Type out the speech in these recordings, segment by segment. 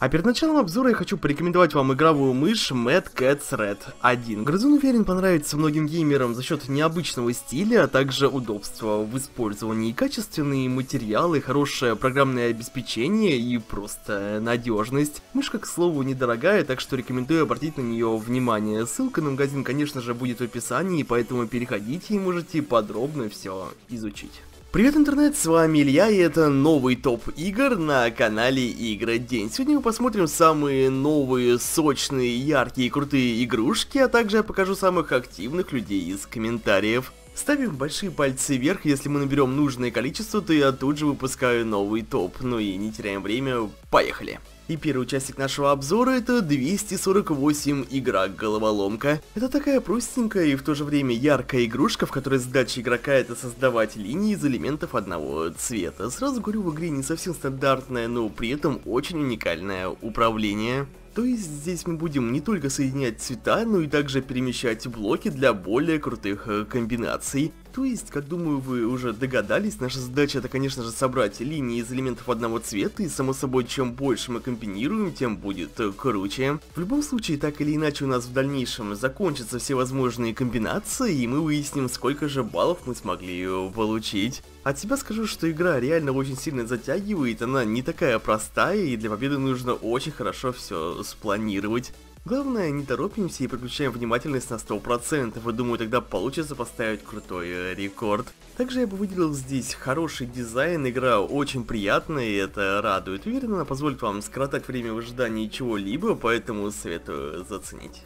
А перед началом обзора я хочу порекомендовать вам игровую мышь Mad Cats Red 1. Грызун уверен понравится многим геймерам за счет необычного стиля, а также удобства в использовании, качественные материалы, хорошее программное обеспечение и просто надежность. Мышка, к слову, недорогая, так что рекомендую обратить на нее внимание. Ссылка на магазин, конечно же, будет в описании, поэтому переходите и можете подробно все изучить. Привет, интернет, с вами Илья, и это новый топ игр на канале Игра День. Сегодня мы посмотрим самые новые, сочные, яркие и крутые игрушки, а также я покажу самых активных людей из комментариев. Ставим большие пальцы вверх, если мы наберем нужное количество, то я тут же выпускаю новый топ. Ну и не теряем время, поехали! И первый участник нашего обзора это 248 игра головоломка. Это такая простенькая и в то же время яркая игрушка, в которой задача игрока это создавать линии из элементов одного цвета. Сразу говорю, в игре не совсем стандартное, но при этом очень уникальное управление. То есть здесь мы будем не только соединять цвета, но и также перемещать блоки для более крутых э, комбинаций. То есть, как думаю вы уже догадались, наша задача это конечно же собрать линии из элементов одного цвета, и само собой чем больше мы комбинируем, тем будет э, круче. В любом случае, так или иначе у нас в дальнейшем закончатся все возможные комбинации, и мы выясним сколько же баллов мы смогли э, получить. От себя скажу, что игра реально очень сильно затягивает, она не такая простая, и для победы нужно очень хорошо все спланировать. Главное, не торопимся и переключаем внимательность на 100%, и думаю, тогда получится поставить крутой э, рекорд. Также я бы выделил здесь хороший дизайн, игра очень приятная, и это радует. Уверен, она позволит вам скоротать время в ожидании чего-либо, поэтому советую заценить.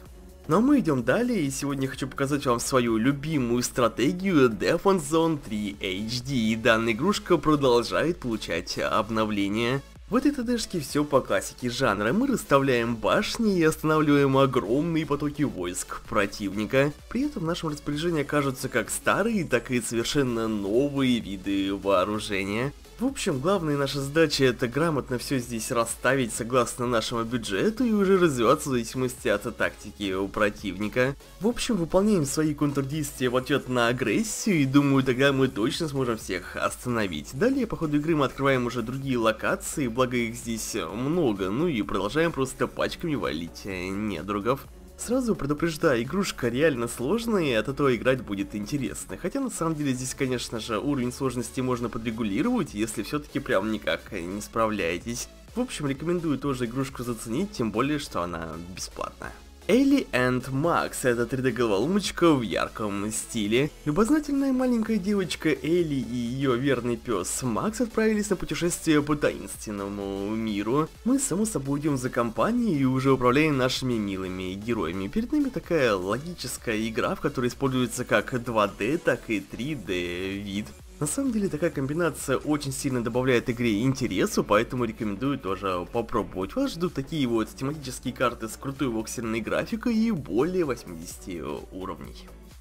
Ну а мы идем далее, и сегодня хочу показать вам свою любимую стратегию Defense Zone 3 HD, и данная игрушка продолжает получать обновления. В этой ТДшке все по классике жанра, мы расставляем башни и останавливаем огромные потоки войск противника. При этом в нашем распоряжении окажутся как старые, так и совершенно новые виды вооружения. В общем, главная наша задача это грамотно все здесь расставить согласно нашему бюджету и уже развиваться в зависимости от тактики у противника. В общем, выполняем свои контрдействия в ответ на агрессию и думаю тогда мы точно сможем всех остановить. Далее по ходу игры мы открываем уже другие локации, благо их здесь много, ну и продолжаем просто пачками валить недругов. Сразу предупреждаю, игрушка реально сложная, и от этого играть будет интересно. Хотя на самом деле здесь, конечно же, уровень сложности можно подрегулировать, если все-таки прям никак не справляетесь. В общем, рекомендую тоже игрушку заценить, тем более, что она бесплатная. Элли and Макс — это 3D-головоломочка в ярком стиле. Любознательная маленькая девочка Элли и ее верный пес Макс отправились на путешествие по таинственному миру. Мы, само собой, идем за компанией и уже управляем нашими милыми героями. Перед нами такая логическая игра, в которой используется как 2D, так и 3D вид. На самом деле такая комбинация очень сильно добавляет игре интересу, поэтому рекомендую тоже попробовать. Вас ждут такие вот тематические карты с крутой воксельной графикой и более 80 уровней.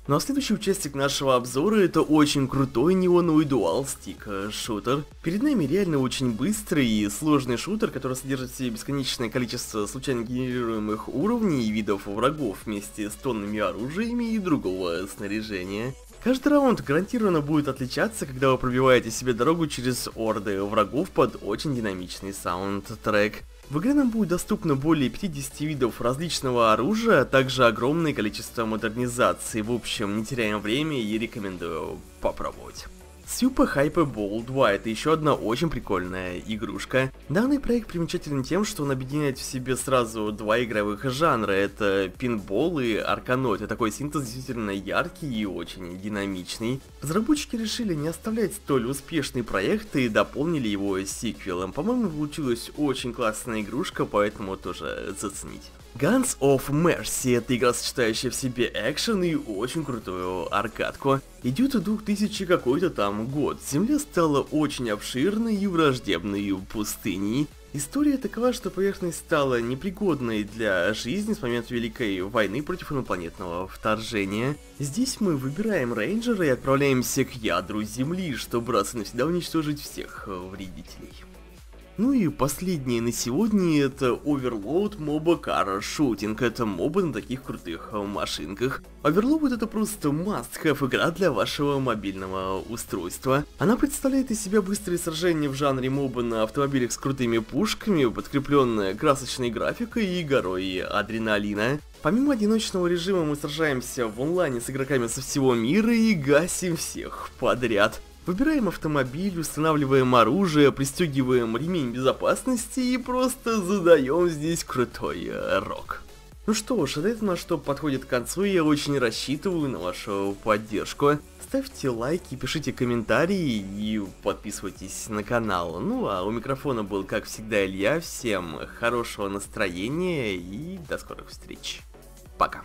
Ну а следующий участник нашего обзора это очень крутой неоновый дуал стик шутер. Перед нами реально очень быстрый и сложный шутер, который содержит в себе бесконечное количество случайно генерируемых уровней и видов врагов вместе с тоннами оружиями и другого снаряжения. Каждый раунд гарантированно будет отличаться, когда вы пробиваете себе дорогу через орды врагов под очень динамичный саундтрек. В игре нам будет доступно более 50 видов различного оружия, а также огромное количество модернизаций. В общем, не теряем время и рекомендую попробовать. Super Hyper Ball 2 это еще одна очень прикольная игрушка. Данный проект примечателен тем, что он объединяет в себе сразу два игровых жанра, это пинбол и арканот, и такой синтез действительно яркий и очень динамичный. Разработчики решили не оставлять столь успешный проект и дополнили его сиквелом. По-моему, получилась очень классная игрушка, поэтому тоже заценить. Guns of Mercy — это игра, сочетающая в себе экшен и очень крутую аркадку. Идет 2000 какой-то там год, земля стала очень обширной и враждебной пустыней. История такова, что поверхность стала непригодной для жизни с момента Великой войны против инопланетного вторжения. Здесь мы выбираем рейнджера и отправляемся к ядру Земли, чтобы раз и навсегда уничтожить всех вредителей. Ну и последнее на сегодня это Overload Moba Car Shooting. Это мобы на таких крутых машинках. Overload это просто must-have игра для вашего мобильного устройства. Она представляет из себя быстрые сражения в жанре моба на автомобилях с крутыми пушками, подкрепленная красочной графикой и горой адреналина. Помимо одиночного режима мы сражаемся в онлайне с игроками со всего мира и гасим всех подряд. Выбираем автомобиль, устанавливаем оружие, пристегиваем ремень безопасности и просто задаем здесь крутой э, рок. Ну что ж, это на что подходит к концу, я очень рассчитываю на вашу поддержку. Ставьте лайки, пишите комментарии и подписывайтесь на канал. Ну а у микрофона был, как всегда, Илья. Всем хорошего настроения и до скорых встреч. Пока.